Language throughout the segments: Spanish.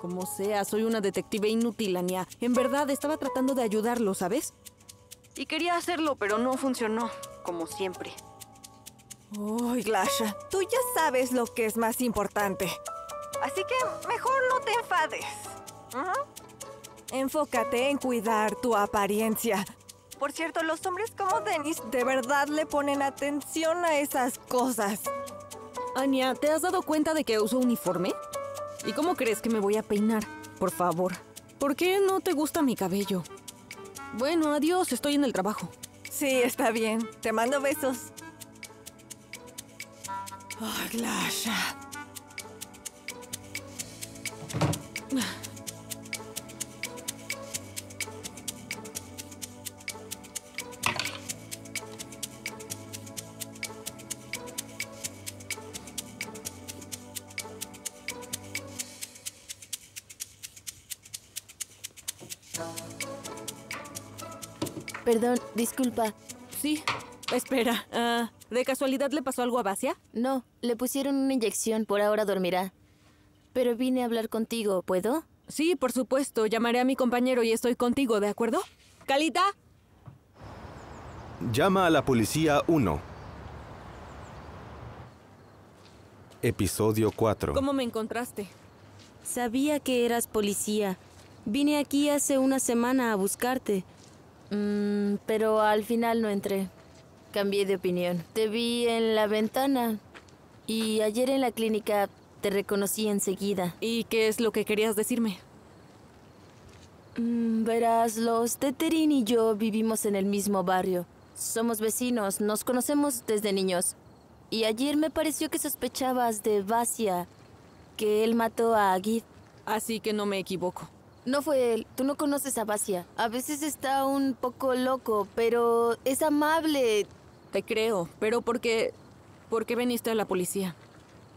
Como sea, soy una detective inútil, Anya. En verdad, estaba tratando de ayudarlo, ¿sabes? Y quería hacerlo, pero no funcionó, como siempre. Uy, Glasha, tú ya sabes lo que es más importante. Así que mejor no te enfades. Enfócate en cuidar tu apariencia. Por cierto, los hombres como Dennis de verdad le ponen atención a esas cosas. Anya, ¿te has dado cuenta de que uso uniforme? ¿Y cómo crees que me voy a peinar? Por favor. ¿Por qué no te gusta mi cabello? Bueno, adiós, estoy en el trabajo. Sí, está bien. Te mando besos. Ay, Glasha. Perdón, disculpa. Sí, espera. ah, ¿De casualidad le pasó algo a Basia? No, le pusieron una inyección, por ahora dormirá. Pero vine a hablar contigo, ¿puedo? Sí, por supuesto. Llamaré a mi compañero y estoy contigo, ¿de acuerdo? Calita. Llama a la policía 1. Episodio 4. ¿Cómo me encontraste? Sabía que eras policía. Vine aquí hace una semana a buscarte. Mm, pero al final no entré. Cambié de opinión. Te vi en la ventana. Y ayer en la clínica te reconocí enseguida. ¿Y qué es lo que querías decirme? Mm, verás, los Teterín y yo vivimos en el mismo barrio. Somos vecinos, nos conocemos desde niños. Y ayer me pareció que sospechabas de Basia, que él mató a Agid. Así que no me equivoco. No fue él, tú no conoces a Basia. A veces está un poco loco, pero es amable. Te creo, pero ¿por qué, por qué viniste a la policía?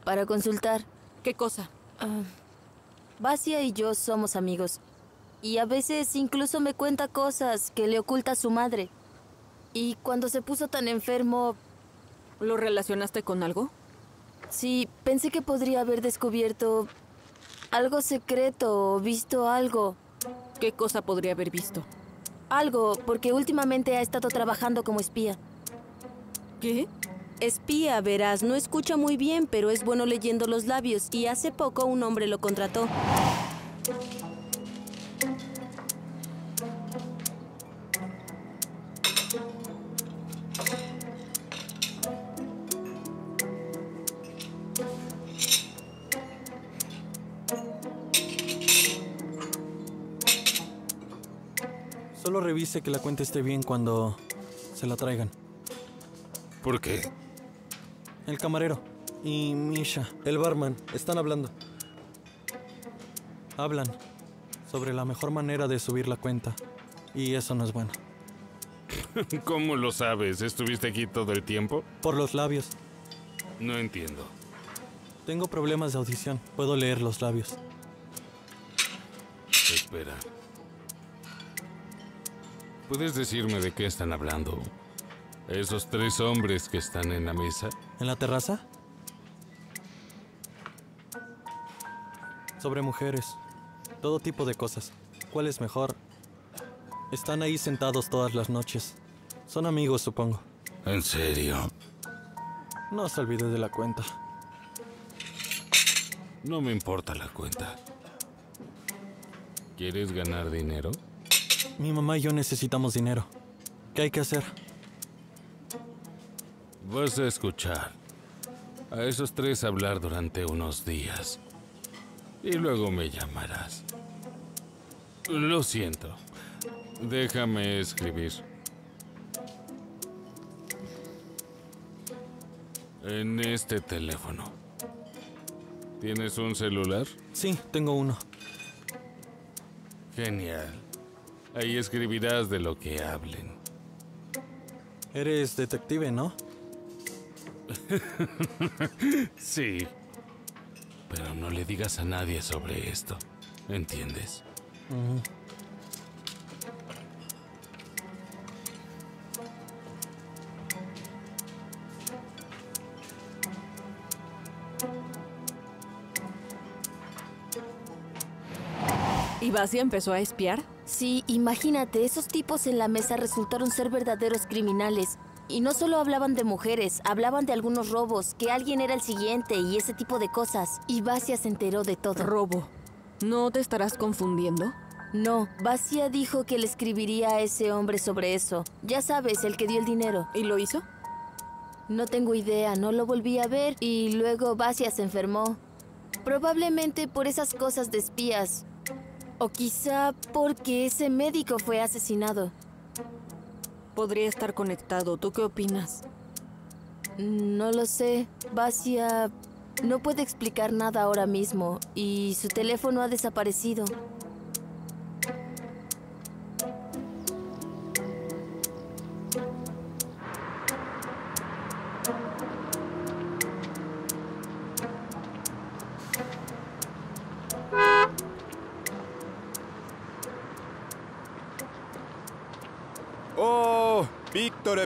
Para consultar. ¿Qué cosa? Ah, Basia y yo somos amigos. Y a veces incluso me cuenta cosas que le oculta a su madre. Y cuando se puso tan enfermo, ¿Lo relacionaste con algo? sí, pensé que podría haber descubierto algo secreto o visto algo. ¿Qué cosa podría haber visto? Algo, porque últimamente ha estado trabajando como espía. ¿Qué? Espía, verás, no escucha muy bien, pero es bueno leyendo los labios y hace poco un hombre lo contrató. Revise que la cuenta esté bien cuando se la traigan. ¿Por qué? El camarero y Misha, el barman, están hablando. Hablan sobre la mejor manera de subir la cuenta. Y eso no es bueno. ¿Cómo lo sabes? ¿Estuviste aquí todo el tiempo? Por los labios. No entiendo. Tengo problemas de audición. Puedo leer los labios. Espera. ¿Puedes decirme de qué están hablando? ¿Esos tres hombres que están en la mesa? ¿En la terraza? Sobre mujeres. Todo tipo de cosas. ¿Cuál es mejor? Están ahí sentados todas las noches. Son amigos, supongo. ¿En serio? No se olvide de la cuenta. No me importa la cuenta. ¿Quieres ganar dinero? Mi mamá y yo necesitamos dinero. ¿Qué hay que hacer? Vas a escuchar a esos tres hablar durante unos días. Y luego me llamarás. Lo siento. Déjame escribir. En este teléfono. ¿Tienes un celular? Sí, tengo uno. Genial. Ahí escribirás de lo que hablen. Eres detective, ¿no? Sí. Pero no le digas a nadie sobre esto. ¿Entiendes? Ujú. ¿Y Basia empezó a espiar? Sí, imagínate, esos tipos en la mesa resultaron ser verdaderos criminales. Y no solo hablaban de mujeres, hablaban de algunos robos, que alguien era el siguiente y ese tipo de cosas. Y Basia se enteró de todo. Robo. ¿No te estarás confundiendo? No, Basia dijo que le escribiría a ese hombre sobre eso. Ya sabes, el que dio el dinero. ¿Y lo hizo? No tengo idea, no lo volví a ver y luego Basia se enfermó. Probablemente por esas cosas de espías. O quizá porque ese médico fue asesinado. Podría estar conectado. ¿Tú qué opinas? No lo sé. Basia no puede explicar nada ahora mismo y su teléfono ha desaparecido.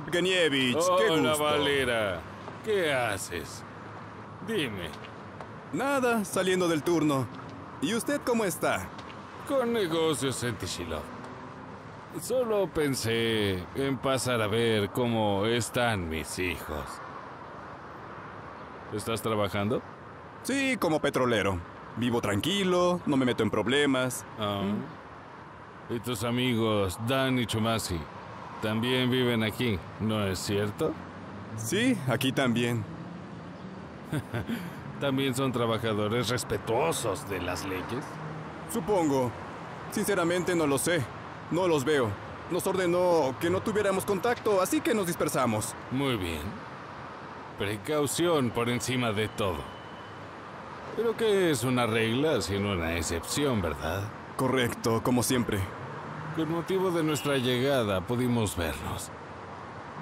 Víctor Evgenievich, qué Hola, gusto. Valera. ¿Qué haces? Dime, Nada, saliendo del turno. ¿Y usted cómo está? con negocios en Tishilov. Solo pensé en pasar a ver cómo están mis hijos. ¿Estás trabajando? Sí, como petrolero. Vivo tranquilo, no me meto en problemas. Ah. ¿Y tus amigos Dan y Chumasi también viven aquí, no es cierto? Sí, aquí también. ¿También son trabajadores respetuosos de las leyes? Supongo. Sinceramente no lo sé. No los veo. Nos ordenó que no tuviéramos contacto, así que nos dispersamos. Muy bien. Precaución por encima de todo. Pero que es una regla sino una excepción, ¿verdad? Correcto, como siempre. Con motivo de nuestra llegada pudimos vernos.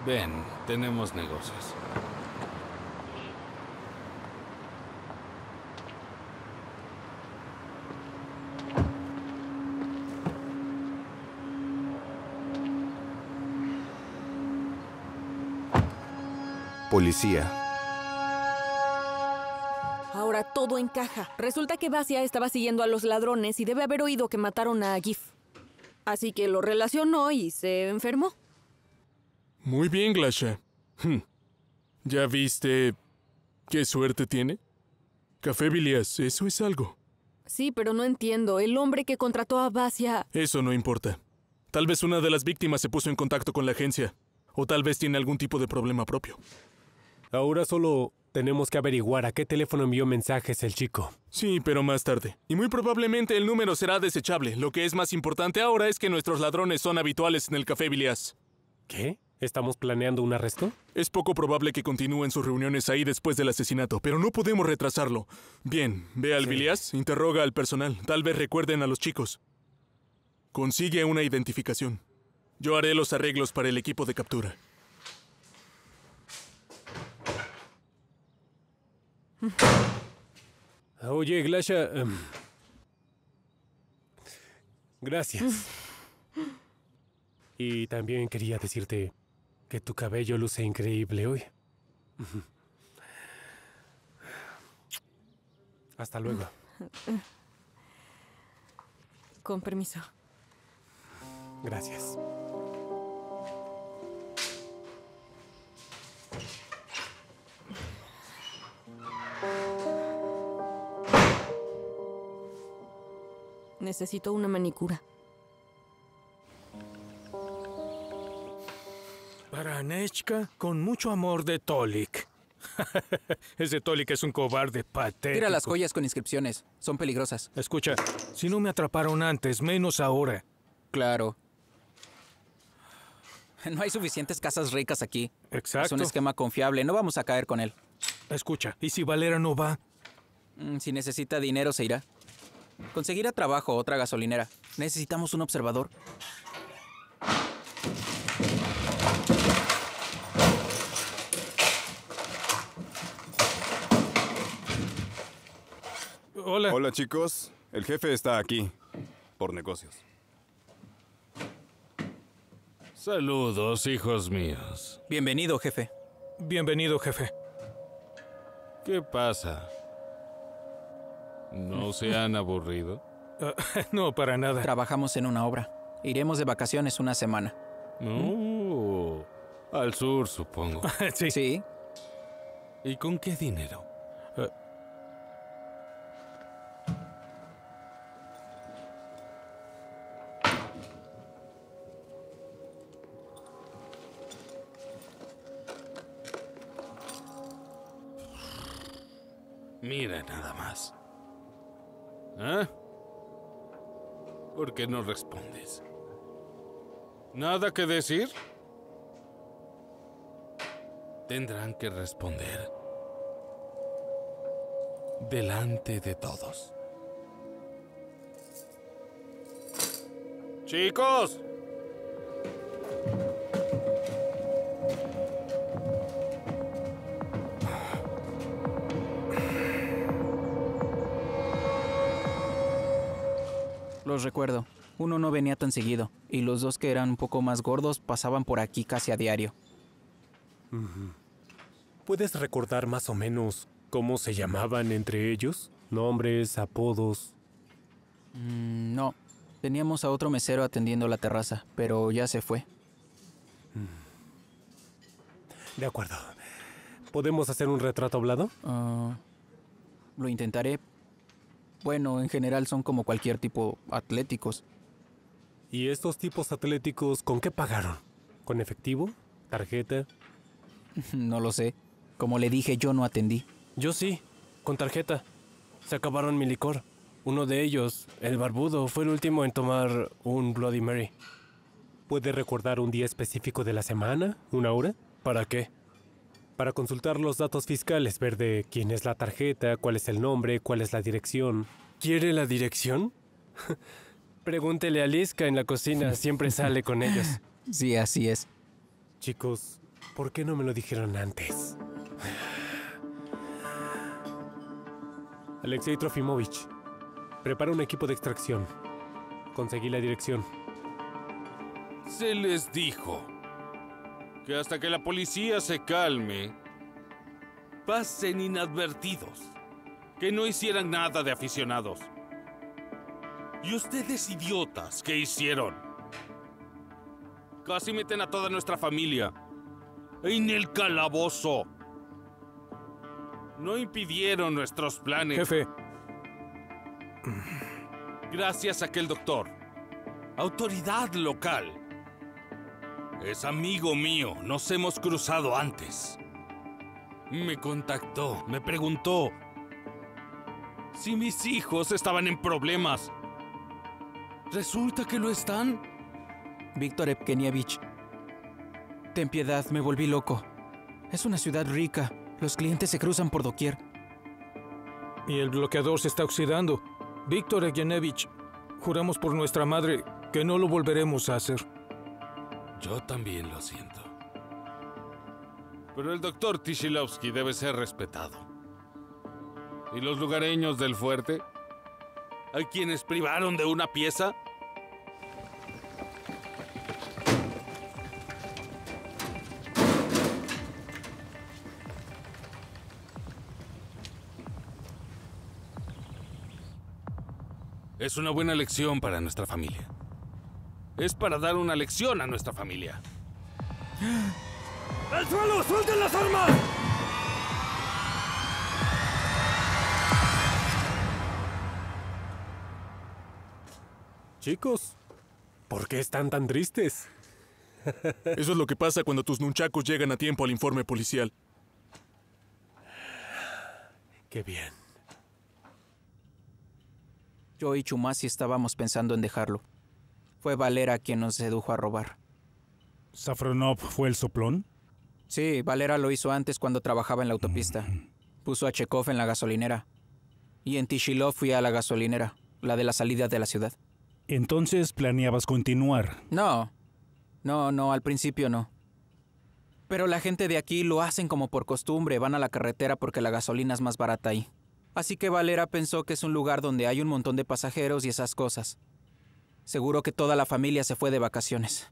Ven, tenemos negocios. Policía. Ahora todo encaja. Resulta que Basia estaba siguiendo a los ladrones y debe haber oído que mataron a Gif. Así que lo relacionó y se enfermó. Muy bien, Glasha. Hm. ¿Ya viste qué suerte tiene? Café Bilias, eso es algo. Sí, pero no entiendo. El hombre que contrató a Basia... Eso no importa. Tal vez una de las víctimas se puso en contacto con la agencia. O tal vez tiene algún tipo de problema propio. Ahora solo tenemos que averiguar a qué teléfono envió mensajes el chico. Sí, pero más tarde. Y muy probablemente el número será desechable. Lo que es más importante ahora es que nuestros ladrones son habituales en el Café Bilias. ¿Qué? ¿Estamos planeando un arresto? Es poco probable que continúen sus reuniones ahí después del asesinato, pero no podemos retrasarlo. Bien, ve al Bilias, interroga al personal, tal vez recuerden a los chicos. Consigue una identificación. Yo haré los arreglos para el equipo de captura. Oye, Glasha. em, Gracias. Y también quería decirte que tu cabello luce increíble hoy. Hasta luego. Con permiso. Gracias. Necesito una manicura. Para Anechka, con mucho amor de Tolik. Ese Tolik es un cobarde patético. Tira las joyas con inscripciones. Son peligrosas. Escucha, si no me atraparon antes, menos ahora. Claro. No hay suficientes casas ricas aquí. Exacto. Es un esquema confiable. No vamos a caer con él. Escucha, ¿y si Valera no va? Mm, Si necesita dinero, se irá. Conseguirá trabajo, otra gasolinera. Necesitamos un observador. Hola. Hola chicos, el jefe está aquí. Por negocios. Saludos, hijos míos. Bienvenido, jefe. Bienvenido, jefe. ¿Qué pasa? ¿No se han aburrido? No, para nada. Trabajamos en una obra. Iremos de vacaciones una semana. No. Al sur, supongo. sí. Sí. ¿Y con qué dinero? Eh, Mira nada más. ¿Eh? ¿Por qué no respondes? ¿Nada que decir? Tendrán que responder. Delante de todos. Chicos. Los recuerdo. Uno no venía tan seguido, y los dos que eran un poco más gordos pasaban por aquí casi a diario. ¿Puedes recordar más o menos cómo se llamaban entre ellos? Nombres, apodos. Mm, no, teníamos a otro mesero atendiendo la terraza, pero ya se fue. De acuerdo. ¿Podemos hacer un retrato hablado? Ah, lo intentaré. Bueno, en general son como cualquier tipo atléticos. ¿Y estos tipos atléticos con qué pagaron? ¿Con efectivo? ¿Tarjeta? No lo sé. Como le dije, yo no atendí. Yo sí, con tarjeta. Se acabaron mi licor. Uno de ellos, el barbudo, fue el último en tomar un Bloody Mary. ¿Puede recordar un día específico de la semana? ¿Una hora? ¿Para qué? Para consultar los datos fiscales, ver de quién es la tarjeta, cuál es el nombre, cuál es la dirección. ¿Quiere la dirección? Pregúntele a Liska en la cocina, siempre sale con ellos. Sí, así es. Chicos, ¿por qué no me lo dijeron antes? Alexei Trofimovich, prepara un equipo de extracción. Conseguí la dirección. Se les dijo que hasta que la policía se calme, pasen inadvertidos, que no hicieran nada de aficionados. ¿Y ustedes idiotas qué hicieron? Casi meten a toda nuestra familia en el calabozo. No impidieron nuestros planes. Jefe, Gracias a aquel doctor. Autoridad local. Es amigo mío. Nos hemos cruzado antes. Me contactó. Me preguntó si mis hijos estaban en problemas. Resulta que lo están. Víctor Evgenievich, ten piedad, me volví loco. Es una ciudad rica. Los clientes se cruzan por doquier. y el bloqueador se está oxidando. Víctor Evgenevich, juramos por nuestra madre que no lo volveremos a hacer. Yo también lo siento. Pero el doctor Tishilovsky debe ser respetado. ¿Y los lugareños del fuerte? ¿A quienes privaron de una pieza? Es una buena lección para nuestra familia. Es para dar una lección a nuestra familia. ¡Al suelo! ¡Suelten las armas! Chicos, ¿por qué están tan tristes? Eso es lo que pasa cuando tus nunchacos llegan a tiempo al informe policial. Qué bien. Yo y Chumasi estábamos pensando en dejarlo. Fue Valera quien nos sedujo a robar. ¿Safronov fue el soplón? Sí, Valera lo hizo antes cuando trabajaba en la autopista. Puso a Chekov en la gasolinera. Y en Tishilov fui a la gasolinera, la de la salida de la ciudad. Entonces planeabas continuar. No, no, no, al principio no. Pero la gente de aquí lo hacen como por costumbre, van a la carretera porque la gasolina es más barata ahí. Así que Valera pensó que es un lugar donde hay un montón de pasajeros y esas cosas. Seguro que toda la familia se fue de vacaciones.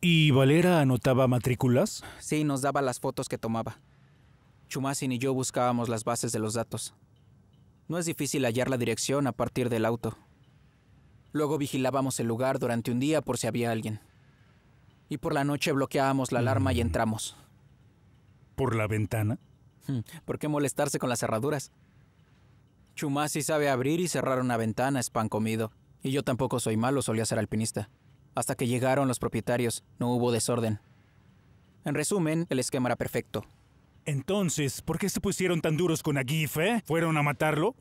¿Y Valera anotaba matrículas? Sí, nos daba las fotos que tomaba. Chumasin y yo buscábamos las bases de los datos. No es difícil hallar la dirección a partir del auto. Luego vigilábamos el lugar durante un día por si había alguien. Y por la noche bloqueábamos la alarma y entramos. ¿Por la ventana? Hmm, ¿Por qué molestarse con las cerraduras? Chumasi sabe abrir y cerrar una ventana, es pan comido. Y yo tampoco soy malo, solía ser alpinista. Hasta que llegaron los propietarios, no hubo desorden. En resumen, el esquema era perfecto. Entonces, ¿por qué se pusieron tan duros con Agif, eh? ¿Fueron a matarlo?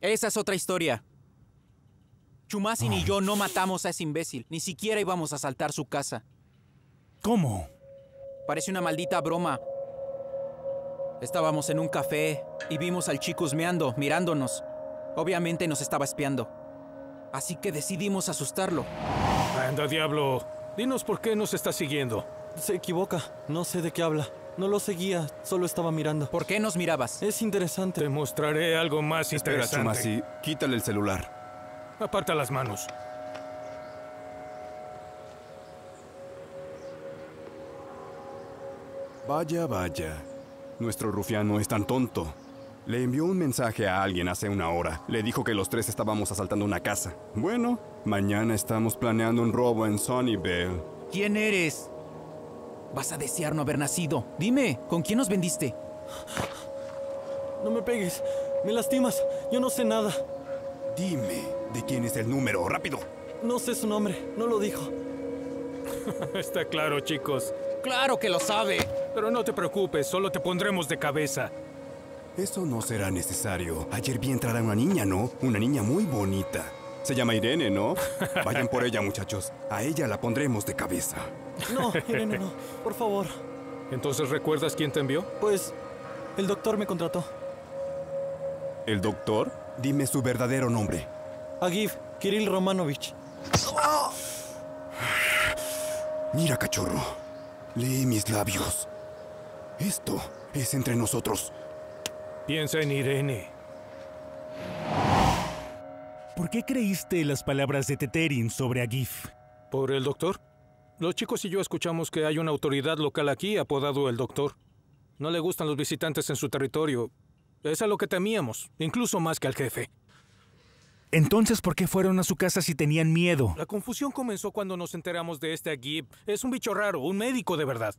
Esa es otra historia. Chumasi ni yo no matamos a ese imbécil. Ni siquiera íbamos a asaltar su casa. ¿Cómo? Parece una maldita broma. Estábamos en un café y vimos al chico husmeando, mirándonos. Obviamente nos estaba espiando. Así que decidimos asustarlo. Anda, diablo. Dinos por qué nos está siguiendo. Se equivoca. No sé de qué habla. No lo seguía, solo estaba mirando. ¿Por qué nos mirabas? Es interesante. Te mostraré algo más Espera, interesante. Chumasi, quítale el celular. Aparta las manos. Vaya, vaya. Nuestro rufián no es tan tonto. Le envió un mensaje a alguien hace una hora. Le dijo que los tres estábamos asaltando una casa. Bueno, mañana estamos planeando un robo en Sunnyvale. ¿Quién eres? Vas a desear no haber nacido. Dime, ¿con quién nos vendiste? No me pegues. Me lastimas. Yo no sé nada. Dime, ¿de quién es el número? ¡Rápido! No sé su nombre. No lo dijo. Está claro, chicos. Claro que lo sabe. Pero no te preocupes, solo te pondremos de cabeza. Eso no será necesario. Ayer vi entrar a una niña, ¿no? Una niña muy bonita. Se llama Irene, ¿no? Vayan por ella, muchachos. A ella la pondremos de cabeza. No, Irene, no. Por favor. ¿Entonces recuerdas quién te envió? Pues el doctor me contrató. ¿El doctor? Dime su verdadero nombre. Agif, Kirill Romanovich. Mira, cachorro. Lee mis labios. Esto es entre nosotros. Piensa en Irene. ¿Por qué creíste las palabras de Teterin sobre Agif? ¿Por el doctor? Los chicos y yo escuchamos que hay una autoridad local aquí apodado el doctor. No le gustan los visitantes en su territorio. Es a lo que temíamos, incluso más que al jefe. Entonces, ¿por qué fueron a su casa si tenían miedo? La confusión comenzó cuando nos enteramos de este Agib. Es un bicho raro, un médico de verdad.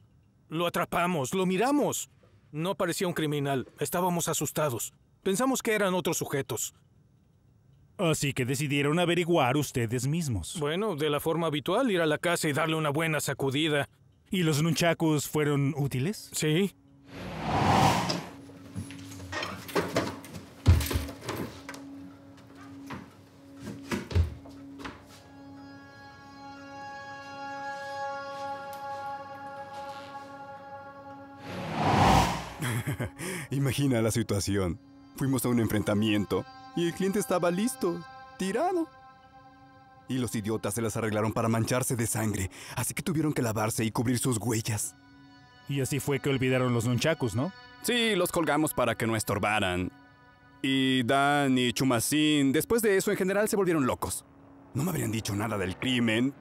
Lo atrapamos, lo miramos. No parecía un criminal, estábamos asustados. Pensamos que eran otros sujetos. Así que decidieron averiguar ustedes mismos. Bueno, de la forma habitual, ir a la casa y darle una buena sacudida. ¿Y los nunchakus fueron útiles? Sí. Imagina la situación. Fuimos a un enfrentamiento y el cliente estaba listo, tirado. Y los idiotas se las arreglaron para mancharse de sangre, así que tuvieron que lavarse y cubrir sus huellas. Y así fue que olvidaron los nunchakus, ¿no? Sí, los colgamos para que no estorbaran. Y Dan y Chumacín, después de eso en general se volvieron locos. No me habrían dicho nada del crimen,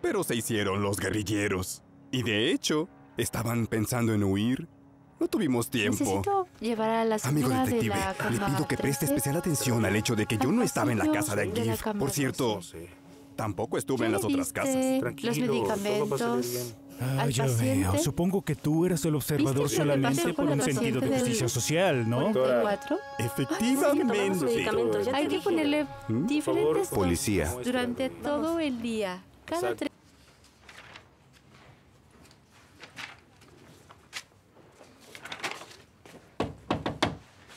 pero se hicieron los guerrilleros. Y de hecho, estaban pensando en huir. No tuvimos tiempo. Necesito llevar a la Amigo señora de detective, la le pido que preste 13 especial atención al hecho de que yo no estaba en la casa de cama Por cierto, 13. tampoco estuve en ¿Ya las otras casas. viste los medicamentos Ah, ya paciente? veo. Supongo que tú eras el observador ¿Viste lo que solamente por un sentido de justicia del social, ¿no? 44? Efectivamente. Hay que ponerle diferentes Policía. durante todo el día. Cada tres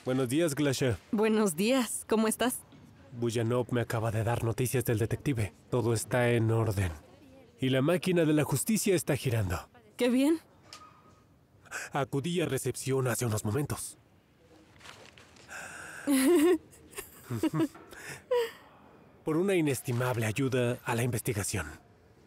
Buenos días, Glasha. Buenos días, ¿cómo estás? Buyanov me acaba de dar noticias del detective. Todo está en orden. Y la máquina de la justicia está girando. Qué bien. Acudí a recepción hace unos momentos. Por una inestimable ayuda a la investigación.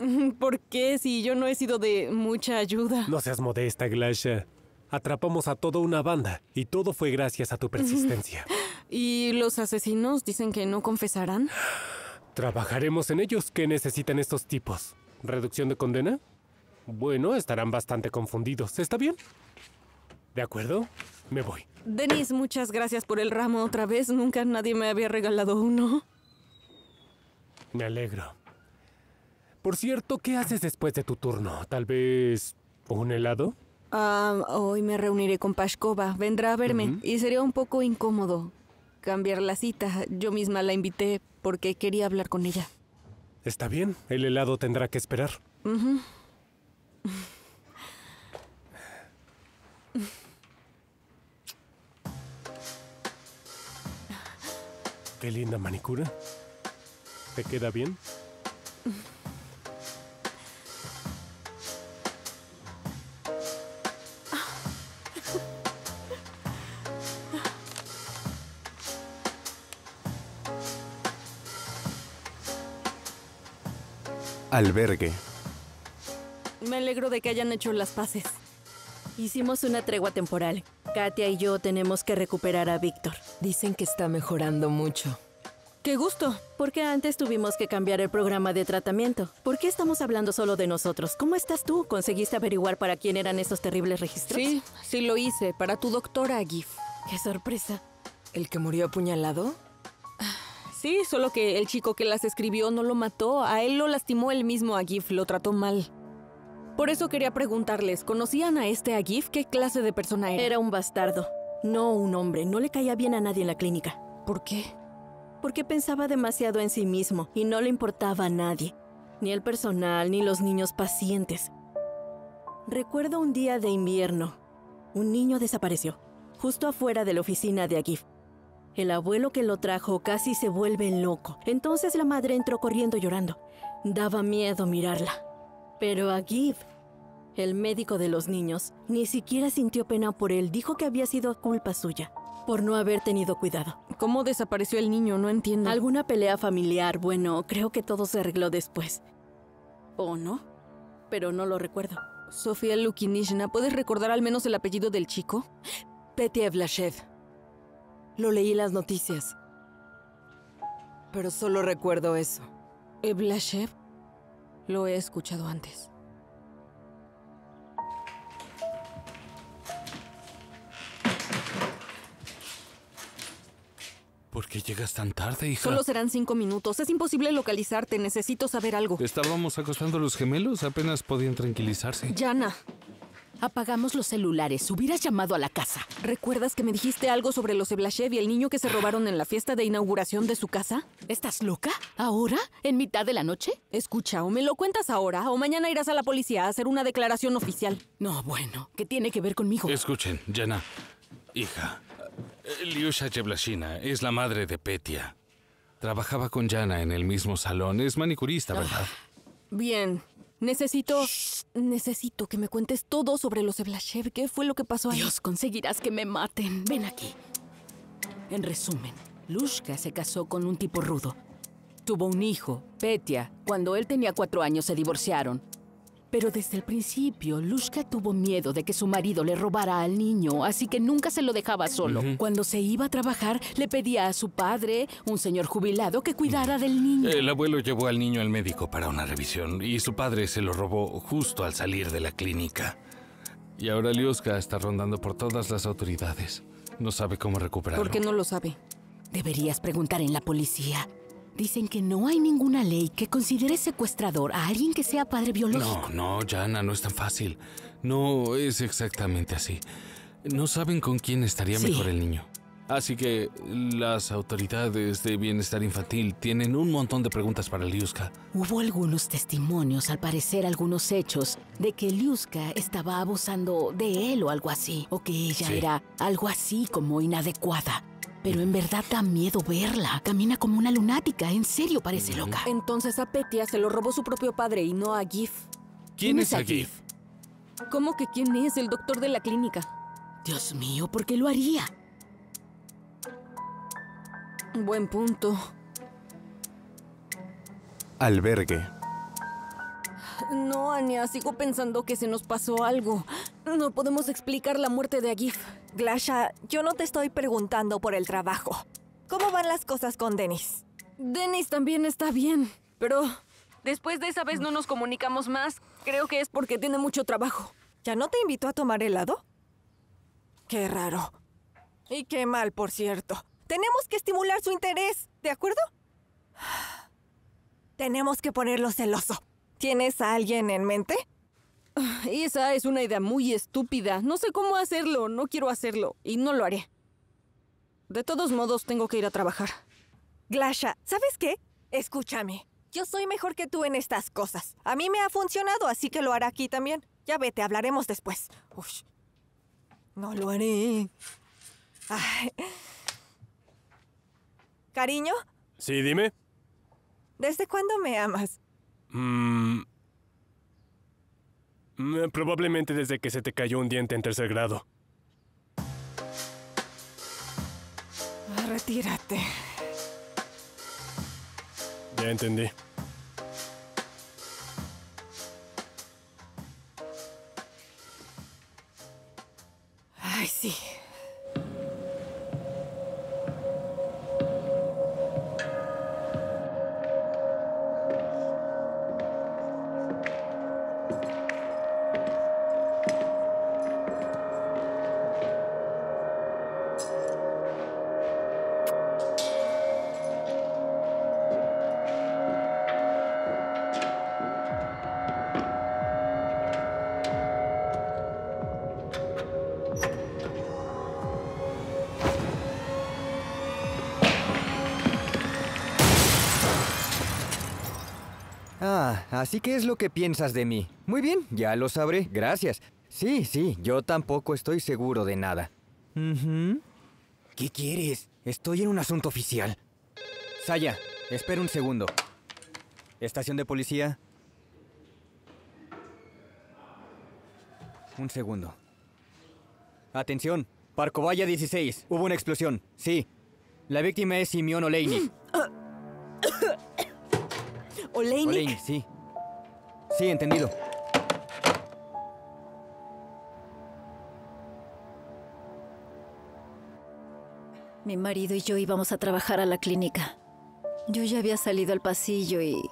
¿Por qué si yo no he sido de mucha ayuda? No seas modesta, Glasha. Atrapamos a toda una banda y todo fue gracias a tu persistencia. ¿Y los asesinos dicen que no confesarán? Trabajaremos en ellos. ¿Qué necesitan estos tipos? ¿Reducción de condena? Bueno, estarán bastante confundidos. ¿Está bien? ¿De acuerdo? Me voy. Denis, muchas gracias por el ramo otra vez. Nunca nadie me había regalado uno. Me alegro. Por cierto, ¿qué haces después de tu turno? ¿Tal vez un helado? Ah, hoy me reuniré con Pashkova. Vendrá a verme y sería un poco incómodo cambiar la cita. Yo misma la invité porque quería hablar con ella. Está bien, el helado tendrá que esperar. Qué linda manicura. ¿Te queda bien? Albergue. Me alegro de que hayan hecho las paces. Hicimos una tregua temporal. Katia y yo tenemos que recuperar a Víctor. Dicen que está mejorando mucho. ¡Qué gusto! Porque antes tuvimos que cambiar el programa de tratamiento. ¿Por qué estamos hablando solo de nosotros? ¿Cómo estás tú? ¿Conseguiste averiguar para quién eran esos terribles registros? Sí, sí lo hice. Para tu doctora, Gif. ¡Qué sorpresa! ¿El que murió apuñalado? Sí, solo que el chico que las escribió no lo mató. A él lo lastimó él mismo a Gif, lo trató mal. Por eso quería preguntarles, ¿conocían a este Agif? ¿Qué clase de persona era? Era un bastardo, no un hombre. No le caía bien a nadie en la clínica. ¿Por qué? Porque pensaba demasiado en sí mismo y no le importaba a nadie, ni el personal, ni los niños pacientes. Recuerdo un día de invierno. Un niño desapareció, justo afuera de la oficina de Agif. El abuelo que lo trajo casi se vuelve loco. Entonces la madre entró corriendo llorando. Daba miedo mirarla. Pero Agif, el médico de los niños, ni siquiera sintió pena por él. Dijo que había sido culpa suya, por no haber tenido cuidado. ¿Cómo desapareció el niño? No entiendo. Alguna pelea familiar. Bueno, creo que todo se arregló después. ¿O no? Pero no lo recuerdo. Sofía Lukinishna, ¿puedes recordar al menos el apellido del chico? Petty Evlashev. Lo leí en las noticias. Pero solo recuerdo eso. ¿Evlashev? Lo he escuchado antes. ¿Por qué llegas tan tarde, hija? Solo serán cinco minutos. Es imposible localizarte. Necesito saber algo. Estábamos acostando los gemelos. Apenas podían tranquilizarse. Yana. Apagamos los celulares. Hubieras llamado a la casa. ¿Recuerdas que me dijiste algo sobre los Eblashev y el niño que se robaron en la fiesta de inauguración de su casa? ¿Estás loca? ¿Ahora? ¿En mitad de la noche? Escucha, o me lo cuentas ahora, o mañana irás a la policía a hacer una declaración oficial. No, bueno. ¿Qué tiene que ver conmigo? Escuchen, Yana. Hija. Liusha Yeblashina es la madre de Petia. Trabajaba con Yana en el mismo salón. Es manicurista, ¿verdad? Bien. Necesito. Necesito que me cuentes todo sobre los Eblashev. ¿Qué fue lo que pasó ahí? Dios, conseguirás que me maten. Ven aquí. En resumen, Lushka se casó con un tipo rudo. Tuvo un hijo, Petia. Cuando él tenía cuatro años se divorciaron. Pero desde el principio, Lushka tuvo miedo de que su marido le robara al niño, así que nunca se lo dejaba solo. Cuando se iba a trabajar, le pedía a su padre, un señor jubilado, que cuidara del niño. El abuelo llevó al niño al médico para una revisión y su padre se lo robó justo al salir de la clínica. Y ahora Liuska está rondando por todas las autoridades. No sabe cómo recuperarlo. ¿Por qué no lo sabe? Deberías preguntar en la policía. Dicen que no hay ninguna ley que considere secuestrador a alguien que sea padre biológico. No, no, Jana, no es tan fácil. No es exactamente así. No saben con quién estaría Sí. mejor el niño. Así que las autoridades de bienestar infantil tienen un montón de preguntas para Liuska. Hubo algunos testimonios, al parecer algunos hechos, de que Liuska estaba abusando de él o algo así, o que ella Sí. era algo así como inadecuada. Pero en verdad da miedo verla. Camina como una lunática, en serio parece loca. Entonces a Petia se lo robó su propio padre y no a Gif. ¿Quién es Agif? ¿Cómo que quién es? El doctor de la clínica. Dios mío, ¿por qué lo haría? Buen punto. Albergue. No, Anya, sigo pensando que se nos pasó algo. No podemos explicar la muerte de Agif. Glasha, yo no te estoy preguntando por el trabajo. ¿Cómo van las cosas con Denis? Dennis también está bien, pero después de esa vez no nos comunicamos más. Creo que es porque tiene mucho trabajo. ¿Ya no te invitó a tomar helado? Qué raro. Y qué mal, por cierto. Tenemos que estimular su interés, ¿de acuerdo? Tenemos que ponerlo celoso. ¿Tienes a alguien en mente? Esa es una idea muy estúpida. No sé cómo hacerlo, no quiero hacerlo y no lo haré. De todos modos, tengo que ir a trabajar. Glasha, ¿sabes qué? Escúchame. Yo soy mejor que tú en estas cosas. A mí me ha funcionado, así que lo hará aquí también. Ya vete, hablaremos después. Ush. No lo haré. Ay. Cariño, Sí, dime. ¿desde cuándo me amas? Mm, mm, probablemente desde que se te cayó un diente en tercer grado. Ah, Retírate. Ya entendí. Ay, sí. Así que es lo que piensas de mí. Muy bien, ya lo sabré, gracias. Sí, sí, yo tampoco estoy seguro de nada. ¿Qué quieres? Estoy en un asunto oficial. Saya, espera un segundo. ¿Estación de policía? Un segundo. Atención, Parcovaya 16. Hubo una explosión. Sí. La víctima es Simeón. ¿Oleinik? Oleinik, sí. Sí, entendido. Mi marido y yo íbamos a trabajar a la clínica. Yo ya había salido al pasillo y...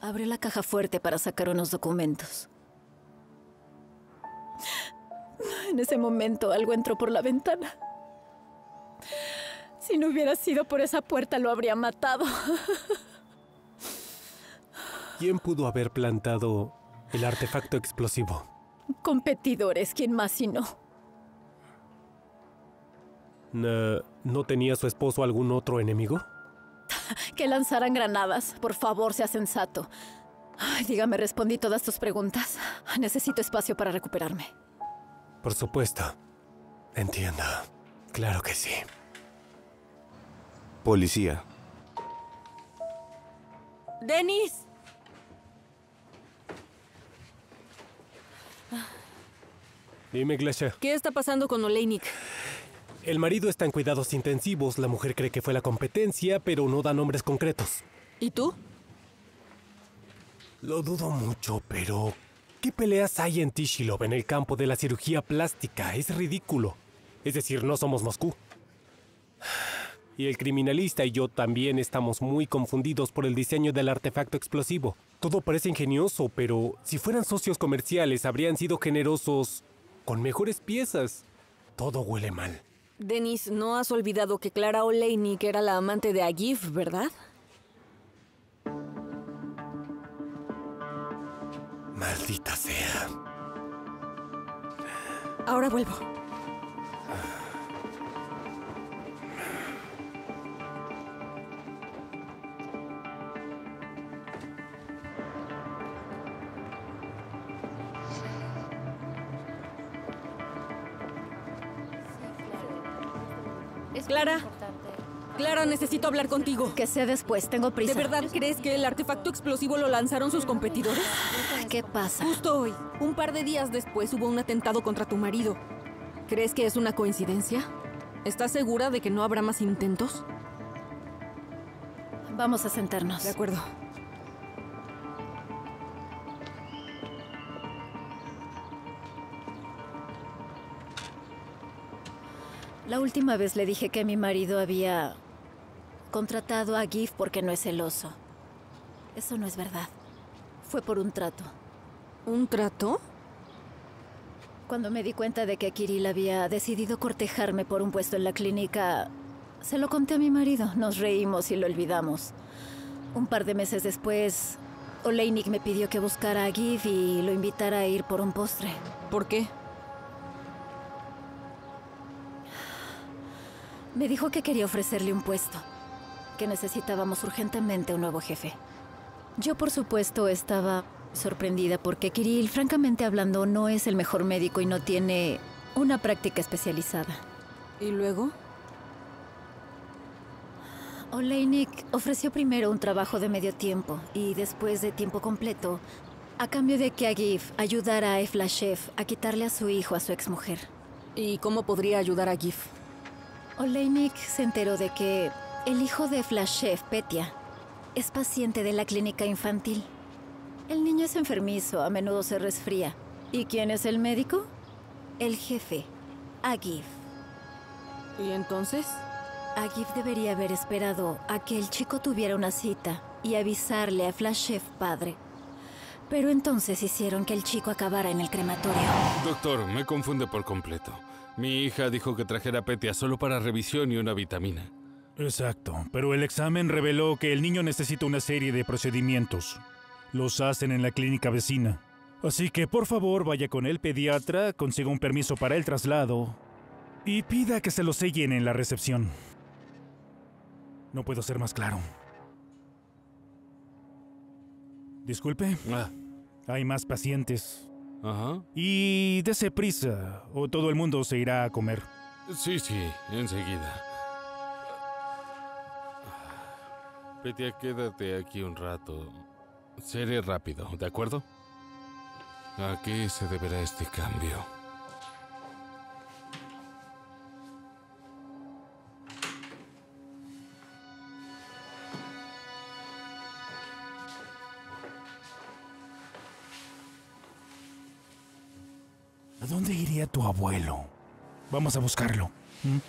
Abrí la caja fuerte para sacar unos documentos. En ese momento algo entró por la ventana. Si no hubiera sido por esa puerta lo habría matado. ¿Quién pudo haber plantado el artefacto explosivo? Competidores, ¿quién más si no? ¿No tenía su esposo algún otro enemigo? Que lanzaran granadas. Por favor, sea sensato. Ay, dígame, respondí todas tus preguntas. Necesito espacio para recuperarme. Por supuesto. Entiendo. Claro que sí. Policía. ¡Denis! Dime, Glesha. ¿Qué está pasando con Oleinik? El marido está en cuidados intensivos. La mujer cree que fue la competencia, pero no da nombres concretos. ¿Y tú? Lo dudo mucho, pero... ¿Qué peleas hay en Tishilov en el campo de la cirugía plástica? Es ridículo. Es decir, no somos Moscú. Y el criminalista y yo también estamos muy confundidos por el diseño del artefacto explosivo. Todo parece ingenioso, pero si fueran socios comerciales habrían sido generosos con mejores piezas. Todo huele mal. Denis, no has olvidado que Clara Oleinik era la amante de Agif, ¿verdad? Maldita sea. Ahora vuelvo. Necesito hablar contigo. Que sea después, tengo prisa. ¿De verdad crees que el artefacto explosivo lo lanzaron sus competidores? ¿Qué pasa? Justo hoy, un par de días después, hubo un atentado contra tu marido. ¿Crees que es una coincidencia? ¿Estás segura de que no habrá más intentos? Vamos a sentarnos. De acuerdo. La última vez le dije que mi marido había contratado a GIF porque no es celoso. Eso no es verdad. Fue por un trato. ¿Un trato? Cuando me di cuenta de que Kirill había decidido cortejarme por un puesto en la clínica, se lo conté a mi marido. Nos reímos y lo olvidamos. Un par de meses después, Oleinik me pidió que buscara a Gif y lo invitara a ir por un postre. ¿Por qué? Me dijo que quería ofrecerle un puesto, que necesitábamos urgentemente un nuevo jefe. Yo, por supuesto, estaba sorprendida porque Kirill, francamente hablando, no es el mejor médico y no tiene una práctica especializada. ¿Y luego? Oleinik ofreció primero un trabajo de medio tiempo y después de tiempo completo, a cambio de que Agif ayudara a Eflashev a quitarle a su hijo a su exmujer. ¿Y cómo podría ayudar a Gif? Oleinik se enteró de que el hijo de Eflashev, Petia, es paciente de la clínica infantil. El niño es enfermizo, a menudo se resfría. ¿Y quién es el médico? El jefe, Agif. ¿Y entonces? Agif debería haber esperado a que el chico tuviera una cita y avisarle a Flashev padre. Pero entonces hicieron que el chico acabara en el crematorio. Doctor, me confunde por completo. Mi hija dijo que trajera Petia solo para revisión y una vitamina. Exacto, pero el examen reveló que el niño necesita una serie de procedimientos. Los hacen en la clínica vecina. Así que por favor vaya con el pediatra, consiga un permiso para el traslado y pida que se lo sellen en la recepción. No puedo ser más claro. Disculpe. Hay más pacientes. Ajá. Y dese prisa, o todo el mundo se irá a comer. Sí, sí, enseguida. Petia, quédate aquí un rato. Seré rápido, ¿de acuerdo? ¿A qué se deberá este cambio? ¿A dónde iría tu abuelo? Vamos a buscarlo. ¿m?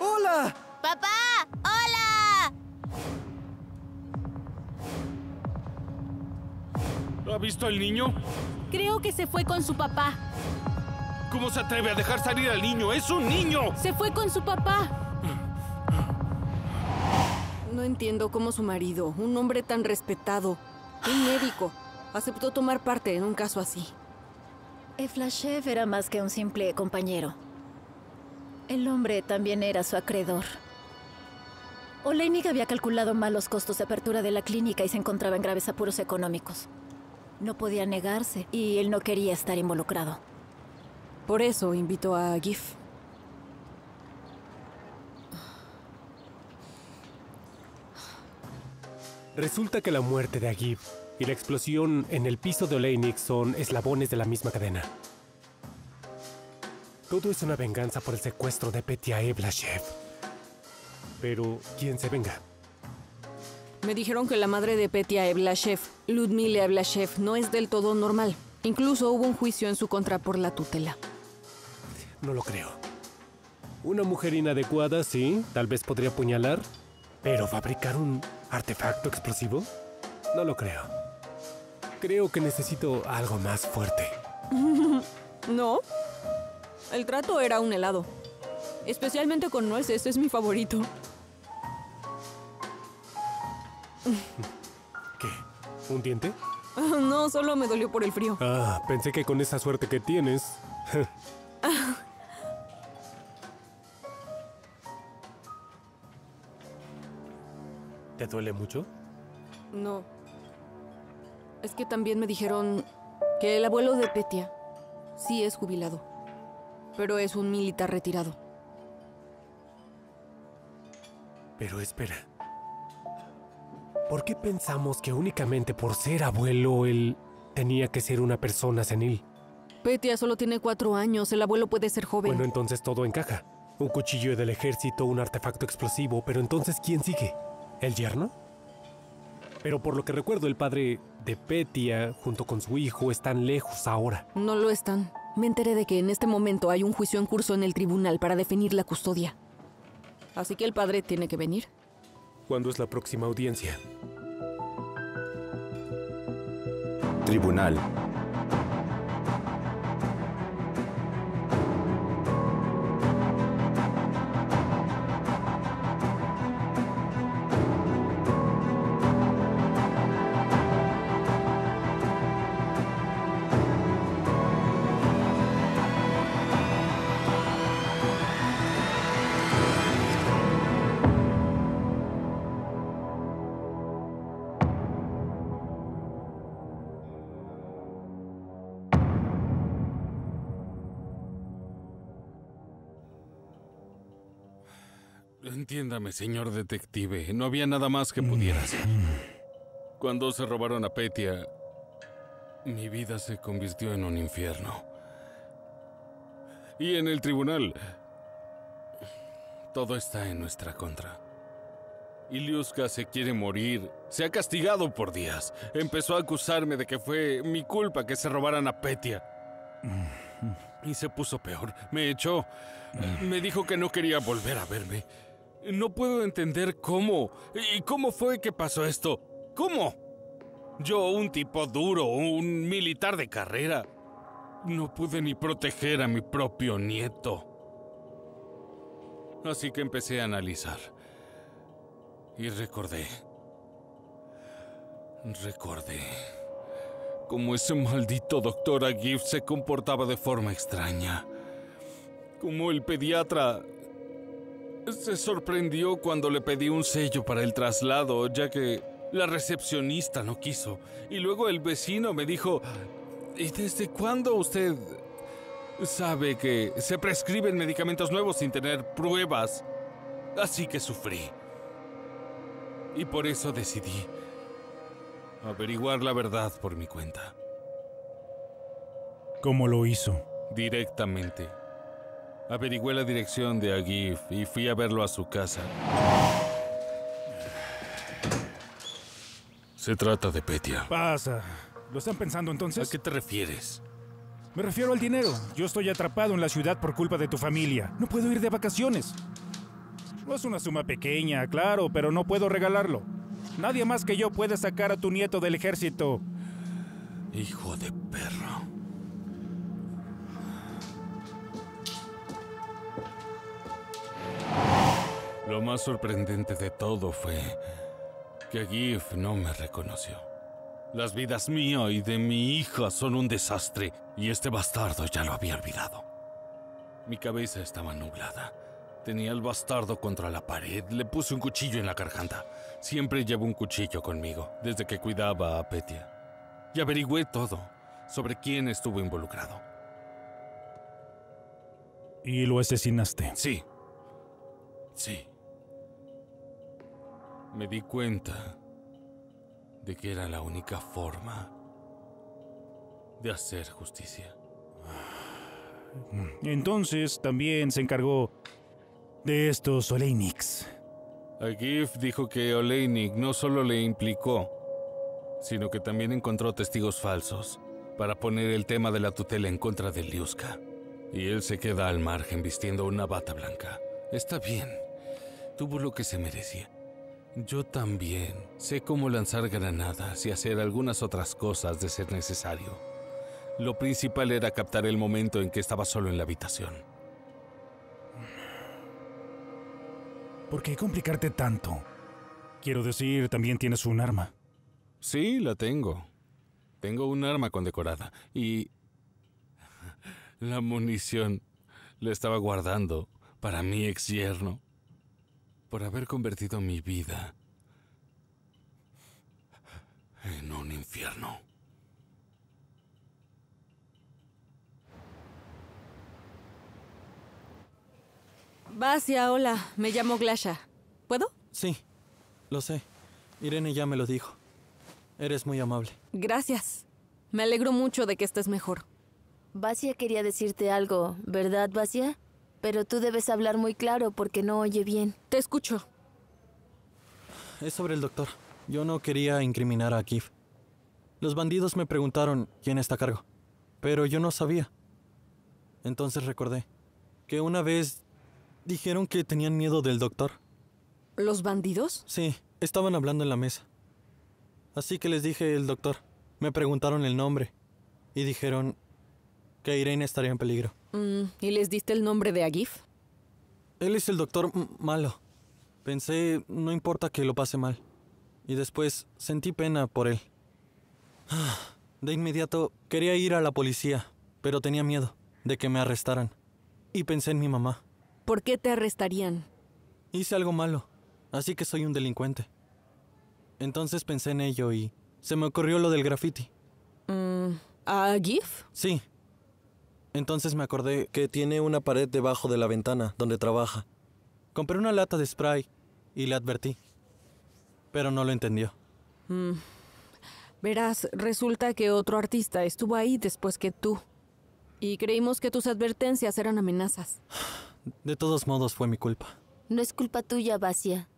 ¡Hola! ¡Papá! ¡Hola! ¿Ha visto al niño? Creo que se fue con su papá. ¿Cómo se atreve a dejar salir al niño? ¡Es un niño! Se fue con su papá. No entiendo cómo su marido, un hombre tan respetado, un médico, aceptó tomar parte en un caso así. Eflashev era más que un simple compañero. El hombre también era su acreedor. Oleinik había calculado mal los costos de apertura de la clínica y se encontraba en graves apuros económicos. No podía negarse y él no quería estar involucrado. Por eso invitó a Gif. Resulta que la muerte de Agib y la explosión en el piso de Oleinik son eslabones de la misma cadena. Todo es una venganza por el secuestro de Petia Evlashev. Pero, ¿quién se venga? Me dijeron que la madre de Petia Evlashev, Ludmila Evlashev, no es del todo normal. Incluso hubo un juicio en su contra por la tutela. No lo creo. Una mujer inadecuada, sí, tal vez podría apuñalar. Pero fabricar un artefacto explosivo? No lo creo. Creo que necesito algo más fuerte. no. El trato era un helado. Especialmente con nueces, es mi favorito. ¿Qué? ¿Un diente? No, solo me dolió por el frío. Ah, pensé que con esa suerte que tienes. ¿Te duele mucho? No. Es que también me dijeron que el abuelo de Petia sí es jubilado, pero es un militar retirado. Pero espera. ¿Por qué pensamos que únicamente por ser abuelo él tenía que ser una persona senil? Petia solo tiene cuatro años, el abuelo puede ser joven. Bueno, entonces todo encaja. Un cuchillo del ejército, un artefacto explosivo, pero entonces ¿quién sigue? ¿El yerno? Pero por lo que recuerdo, el padre de Petia, junto con su hijo, están lejos ahora. No lo están. Me enteré de que en este momento hay un juicio en curso en el tribunal para definir la custodia. Así que el padre tiene que venir. ¿Cuándo es la próxima audiencia? Tribunal. Señor detective. No había nada más que pudiera hacer. Cuando se robaron a Petia, mi vida se convirtió en un infierno. Y en el tribunal, todo está en nuestra contra. Iliuska se quiere morir. Se ha castigado por días. Empezó a acusarme de que fue mi culpa que se robaran a Petia. Y se puso peor. Me echó. Me dijo que no quería volver a verme. No puedo entender cómo. ¿Y cómo fue que pasó esto? ¿Cómo? Yo, un tipo duro, un militar de carrera, no pude ni proteger a mi propio nieto. Así que empecé a analizar. Y recordé. Recordé cómo ese maldito doctor Agif se comportaba de forma extraña. Como el pediatra se sorprendió cuando le pedí un sello para el traslado, ya que la recepcionista no quiso. Y luego el vecino me dijo, ¿y desde cuándo usted sabe que se prescriben medicamentos nuevos sin tener pruebas? Así que sufrí. Y por eso decidí averiguar la verdad por mi cuenta. ¿Cómo lo hizo? Directamente. Averigüé la dirección de Agif y fui a verlo a su casa. Se trata de Petia. Pasa. ¿Lo están pensando entonces? ¿A qué te refieres? Me refiero al dinero. Yo estoy atrapado en la ciudad por culpa de tu familia. No puedo ir de vacaciones. No es una suma pequeña, claro, pero no puedo regalarlo. Nadie más que yo puede sacar a tu nieto del ejército. Hijo de perro. Lo más sorprendente de todo fue que Gif no me reconoció. Las vidas mío y de mi hija son un desastre y este bastardo ya lo había olvidado. Mi cabeza estaba nublada. Tenía el bastardo contra la pared, le puse un cuchillo en la garganta. Siempre llevo un cuchillo conmigo, desde que cuidaba a Petia. Y averigüé todo sobre quién estuvo involucrado. ¿Y lo asesinaste? Sí. Sí. Me di cuenta de que era la única forma de hacer justicia. Entonces también se encargó de estos Oleiniks. Agif dijo que Oleinik no solo le implicó, sino que también encontró testigos falsos para poner el tema de la tutela en contra de Liuska. Y él se queda al margen vistiendo una bata blanca. Está bien. Tuvo lo que se merecía. Yo también sé cómo lanzar granadas y hacer algunas otras cosas de ser necesario. Lo principal era captar el momento en que estaba solo en la habitación. ¿Por qué complicarte tanto? Quiero decir, también tienes un arma. Sí, la tengo. Tengo un arma condecorada y... La munición la estaba guardando para mi ex yerno por haber convertido mi vida en un infierno. Vasia, hola. Me llamo Glasha. ¿Puedo? Sí, lo sé. Irene ya me lo dijo. Eres muy amable. Gracias. Me alegro mucho de que estés mejor. Vasia quería decirte algo, ¿verdad, Vasia? Pero tú debes hablar muy claro porque no oye bien. Te escucho. Es sobre el doctor. Yo no quería incriminar a Kif. Los bandidos me preguntaron quién está a cargo, pero yo no sabía. Entonces recordé que una vez dijeron que tenían miedo del doctor. ¿Los bandidos? Sí, estaban hablando en la mesa. Así que les dije el doctor. Me preguntaron el nombre y dijeron que Irene estaría en peligro. Mm, ¿Y les diste el nombre de Agif? Él es el doctor malo. Pensé, no importa que lo pase mal. Y después sentí pena por él. Ah, De inmediato quería ir a la policía, pero tenía miedo de que me arrestaran. Y pensé en mi mamá. ¿Por qué te arrestarían? Hice algo malo, así que soy un delincuente. Entonces pensé en ello y se me ocurrió lo del graffiti. Mm, ¿A Agif? Sí. Entonces me acordé que tiene una pared debajo de la ventana donde trabaja, Compré una lata de spray y le advertí. Pero no lo entendió. Mm. Verás, resulta que otro artista estuvo ahí después que tú. Y creímos que tus advertencias eran amenazas. De todos modos fue mi culpa. No es culpa tuya, Basia.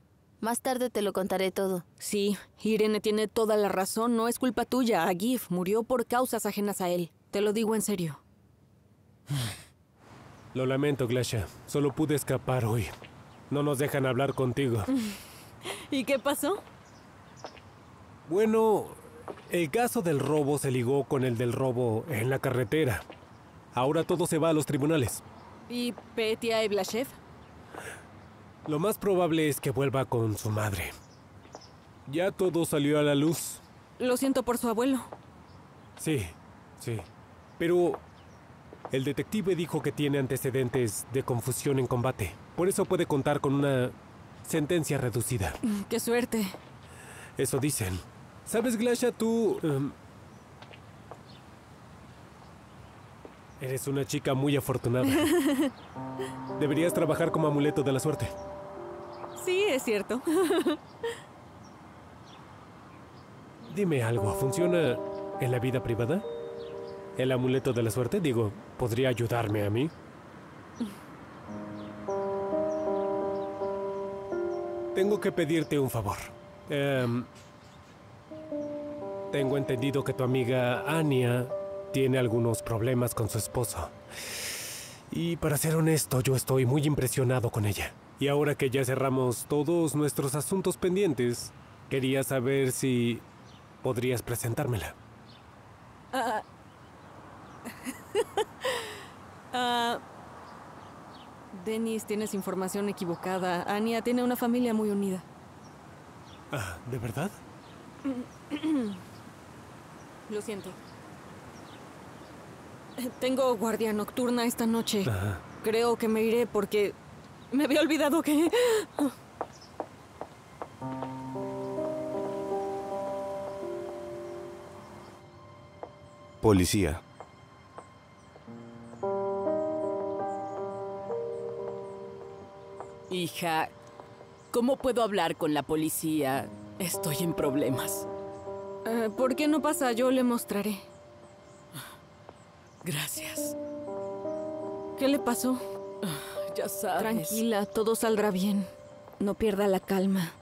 Más tarde te lo contaré todo. Sí, Irene tiene toda la razón. No es culpa tuya. Agif murió por causas ajenas a él. Te lo digo en serio. Lo lamento, Glasha. Solo pude escapar hoy. No nos dejan hablar contigo. ¿Y qué pasó? Bueno, el caso del robo se ligó con el del robo en la carretera. Ahora todo se va a los tribunales. ¿Y Petia Eblashev? Lo más probable es que vuelva con su madre. Ya todo salió a la luz. Lo siento por su abuelo. Sí, sí. Pero el detective dijo que tiene antecedentes de confusión en combate. Por eso puede contar con una sentencia reducida. Mm, Qué suerte. Eso dicen. ¿Sabes, Glasha, tú... em, eres una chica muy afortunada. Deberías trabajar como amuleto de la suerte. sí, es cierto. Dime algo, ¿funciona en la vida privada? ¿El amuleto de la suerte? Digo, ¿podría ayudarme a mí? Tengo que pedirte un favor. Em, tengo entendido que tu amiga Anya tiene algunos problemas con su esposo. Y para ser honesto, yo estoy muy impresionado con ella. Y ahora que ya cerramos todos nuestros asuntos pendientes, quería saber si podrías presentármela. Ah. Ah. Dennis, tienes información equivocada. Ania tiene una familia muy unida. Ah, ¿De verdad? Lo siento. Tengo guardia nocturna esta noche. Creo que me iré porque me había olvidado que... Policía. Hija, ¿cómo puedo hablar con la policía? Estoy en problemas. Eh, ¿Por qué no pasa? Yo le mostraré. Gracias. ¿Qué le pasó? Ya sabes. Tranquila, todo saldrá bien. No pierda la calma.